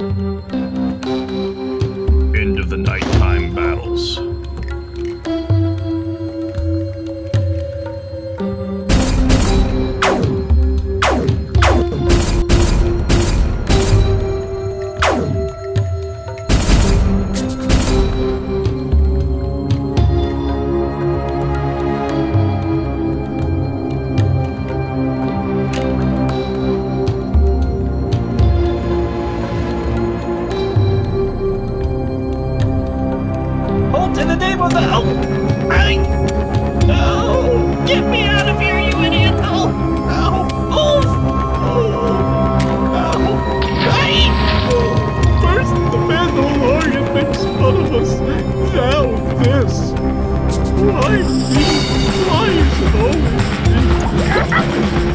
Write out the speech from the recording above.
End of the nighttime battles. Hold in the name of the. Oh! I. Get me out of here, you idiot! Oh! Oh! Oh! Oh! First, the makes fun of us. Now this. Why me? Why is it always me?